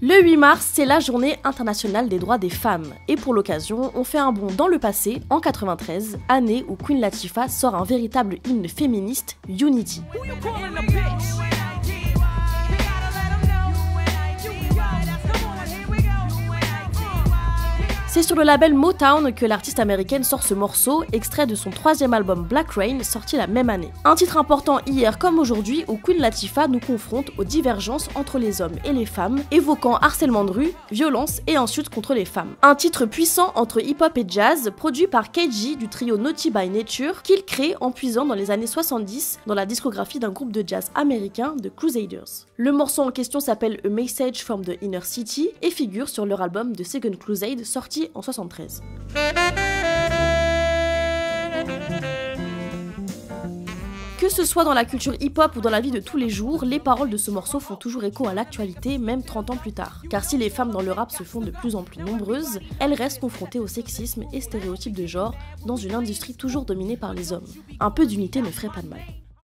Le 8 mars, c'est la journée internationale des droits des femmes. Et pour l'occasion, on fait un bond dans le passé, en 93, année où Queen Latifah sort un véritable hymne féministe, Unity. C'est sur le label Motown que l'artiste américaine sort ce morceau, extrait de son troisième album Black Rain, sorti la même année. Un titre important hier comme aujourd'hui où Queen Latifah nous confronte aux divergences entre les hommes et les femmes, évoquant harcèlement de rue, violence et insultes contre les femmes. Un titre puissant entre hip-hop et jazz, produit par KG du trio Naughty by Nature, qu'il crée en puisant dans les années 70 dans la discographie d'un groupe de jazz américain, The Crusaders. Le morceau en question s'appelle A Message from the Inner City et figure sur leur album The Second Crusade en 73. Que ce soit dans la culture hip-hop ou dans la vie de tous les jours, les paroles de ce morceau font toujours écho à l'actualité, même 30 ans plus tard. Car si les femmes dans le rap se font de plus en plus nombreuses, elles restent confrontées au sexisme et stéréotypes de genre dans une industrie toujours dominée par les hommes. Un peu d'unité ne ferait pas de mal.